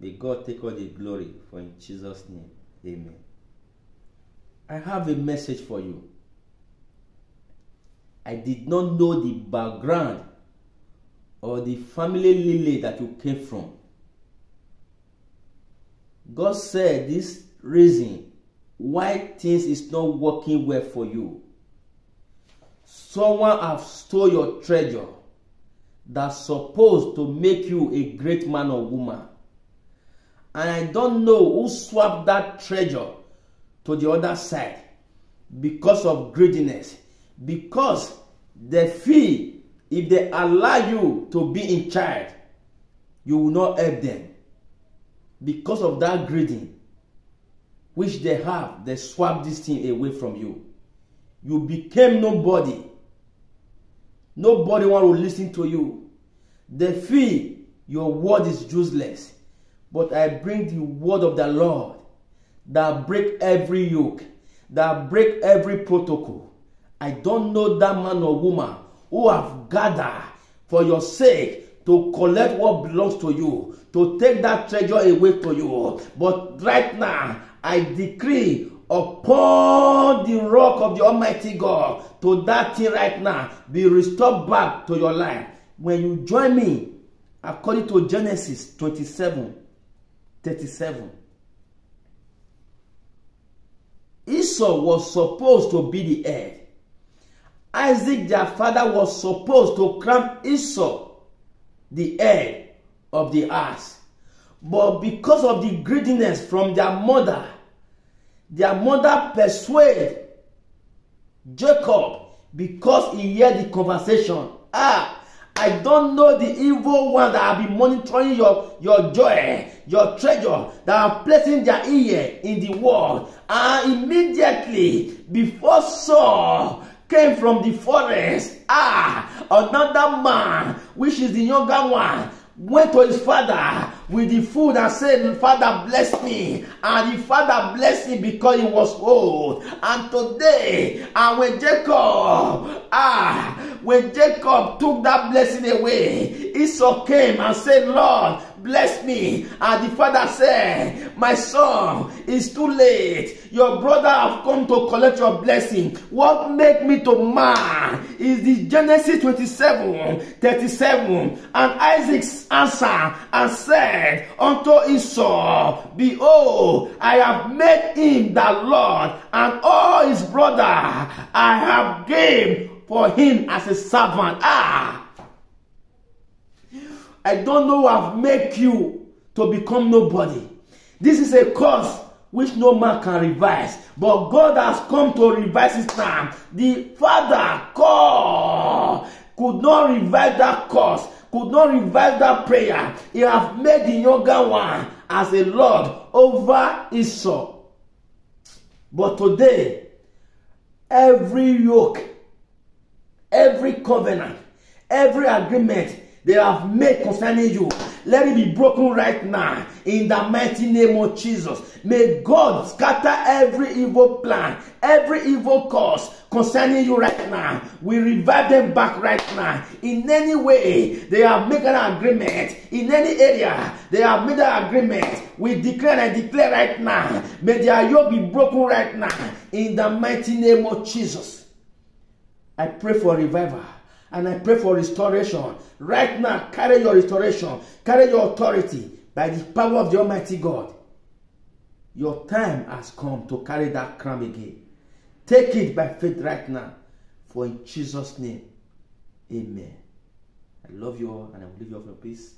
May God take all the glory for in Jesus' name. Amen. I have a message for you. I did not know the background or the family lineage that you came from. God said this reason why things is not working well for you. Someone have stole your treasure that's supposed to make you a great man or woman. And I don't know who swapped that treasure to the other side because of greediness. Because they feel if they allow you to be in charge, you will not help them. Because of that greeding, which they have, they swap this thing away from you. You became nobody. Nobody want to listen to you. They feel your word is useless. But I bring the word of the Lord that break every yoke, that break every protocol. I don't know that man or woman who have gathered for your sake to collect what belongs to you, to take that treasure away to you. But right now, I decree upon the rock of the Almighty God to that thing right now be restored back to your life. When you join me, according to Genesis 27 37, Esau was supposed to be the head. Isaac, their father, was supposed to crown Esau the head of the house. But because of the greediness from their mother, their mother persuaded Jacob because he heard the conversation. Ah, I don't know the evil one that have been monitoring your, your joy, your treasure, that are placing their ear in the world. And immediately, before Esau came from the forest, ah, another man, which is the younger one, went to his father with the food and said, Father, bless me. And the father blessed him because he was old. And today, and when Jacob, when Jacob took that blessing away, Esau came and said, Lord, bless me. And the father said, My son, it's too late. Your brother have come to collect your blessing. What make me to man is the Genesis 27, 37. And Isaac answered and said unto Esau, Behold, I have made him the Lord, and all his brother I have gave for him as a servant. Ah! I don't know what made you to become nobody. This is a curse which no man can revise. But God has come to revise his now. The Father call could not revive that curse, could not revive that prayer. He have made the younger one as a Lord over Esau. But today, every yoke, every covenant, every agreement they have made concerning you. Let it be broken right now in the mighty name of Jesus. May God scatter every evil plan, every evil cause concerning you right now. We revive them back right now. In any way, they have made an agreement. In any area, they have made an agreement. We declare and declare right now. May their yoke be broken right now in the mighty name of Jesus. I pray for revival. And I pray for restoration. Right now, carry your restoration, carry your authority by the power of the Almighty God. Your time has come to carry that crown again. Take it by faith right now. For in Jesus' name, amen. I love you all and I will leave you off your peace.